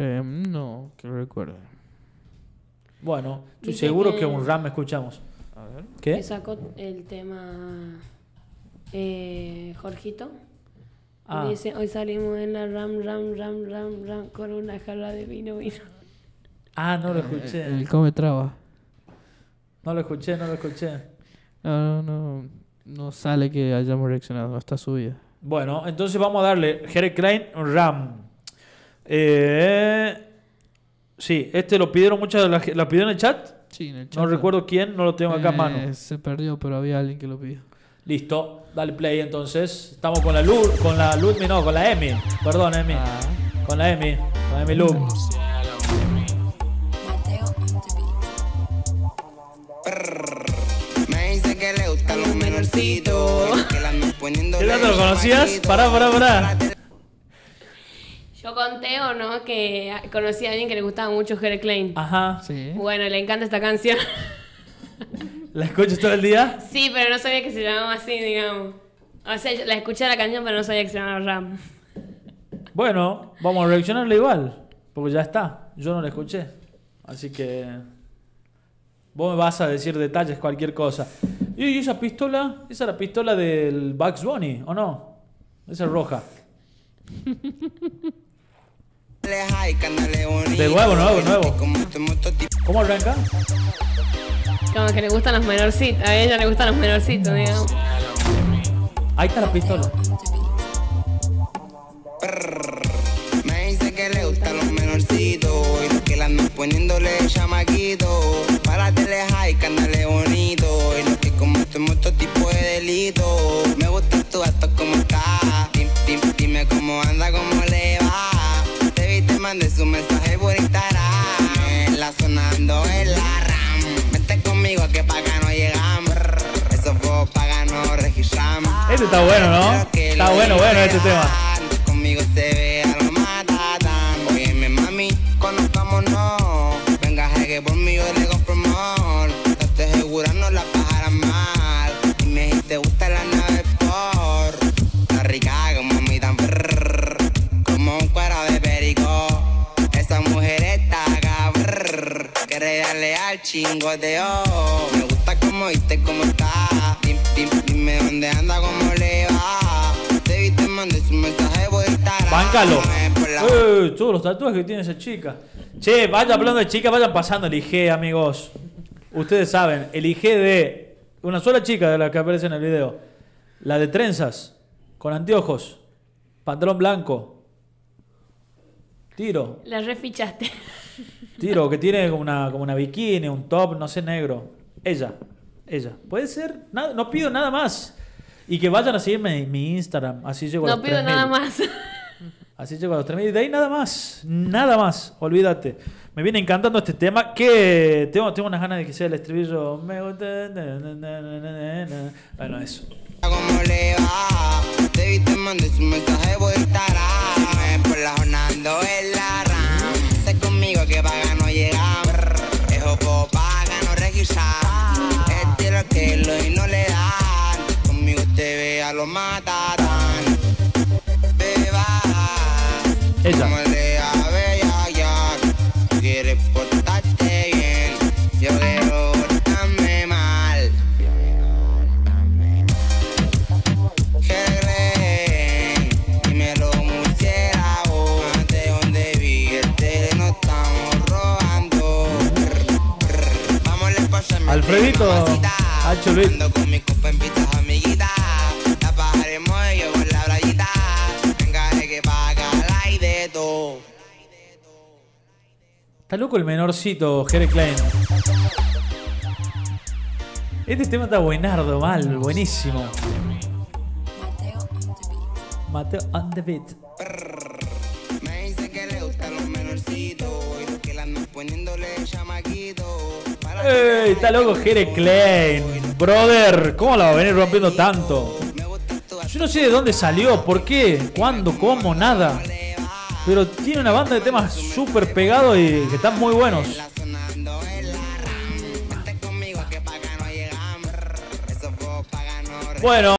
Eh, no, que recuerde. Bueno, estoy Dice seguro que- que un RAM escuchamos. A ver. ¿Qué? Que sacó el tema eh, Jorgito. Ah. Y dice, hoy salimos en la ram, ram, ram, ram, ram, con una jarra de vino, vino. Ah, no lo escuché. El, el come traba. No lo escuché, no lo escuché. No, no, no, no sale que hayamos reaccionado. Está subida. Bueno, entonces vamos a darle Jerry Klein un RAM. Eh, sí, este lo pidieron muchas de la ¿La pidió en el chat? Sí, en el No recuerdo quién, no lo tengo acá a mano. Eh, Se perdió, pero había alguien que lo pidió. Listo, dale play entonces. Estamos con la Luz, con la Ludmi, no, con la Emi. Perdón, Emi. Ah. Con la Emi, con la Emi Luz. Me dice que le gustan los menorcitos. ¿Qué tanto lo conocías? Pará, pará, pará. Yo conté o no que conocí a alguien que le gustaba mucho Jerry Klein. Ajá. Sí. Bueno, le encanta esta canción. ¿La escuchas todo el día? sí, pero no sabía que se llamaba así, digamos. O sea, yo la escuché la canción, pero no sabía que se llamaba Ram. Bueno, vamos a reaccionarle igual. Porque ya está. Yo no la escuché. Así que. Vos me vas a decir detalles, cualquier cosa. ¿Y esa pistola? Esa es la pistola del Bugs Bunny, ¿o no? Esa es roja. De nuevo, nuevo, nuevo. ¿Cómo arranca? Como que le gustan los menorcitos. A ella le gustan los menorcitos, digamos. Ahí está la pistola. Me dice que le gustan los menorcitos y los que la andan poniéndole chamaquito. Mandé su mensaje por Instagram. La zona ando en la RAM. Vente conmigo que pa' acá no llegamos. Eso fue pa' acá no registramos. Este está bueno, ¿no? Está bueno, bueno este tema. Conmigo se darle al chingoteo. Me gusta como viste, cómo está. Dim- dim- Dime dónde anda, cómo le va. Te vi, te mandé su mensaje por Instagram. Báncalo. Eh, todos los tatuajes que tiene esa chica. Che, vaya hablando de chicas, vayan pasando el IG, amigos. Ustedes saben, el IG de una sola chica de la que aparece en el video. La de trenzas, con anteojos, pantalón blanco. Tiro, La refichaste. Tiro, que tiene como una, como una bikini, un top, no sé, negro. Ella, ella. Puede ser, nada, no pido nada más. Y que vayan a seguirme en mi Instagram, así llego a No los pido 3000. nada más. Así llegó a los 3000. Y de ahí nada más. Nada más. Olvídate. Me viene encantando este tema. Que tengo, tengo unas ganas de que sea el estribillo. Me gusta. Bueno, eso. ¿Cómo le va? Te vi, te mandé su mensaje por pasarme Alfredito, Hacho Luis. Está loco el menorcito, Jere Klein. Este tema está buenardo, mal, buenísimo. Mateo on the beat. Me dice que le gustan los menorcitos Y los que la andan poniéndole chamaquito ¡Ey! Está loco Jere Klein. Brother, ¿cómo la va a venir rompiendo tanto? Yo no sé de dónde salió, por qué, cuándo, cómo, nada. Pero tiene una banda de temas súper pegados y que están muy buenos. Bueno.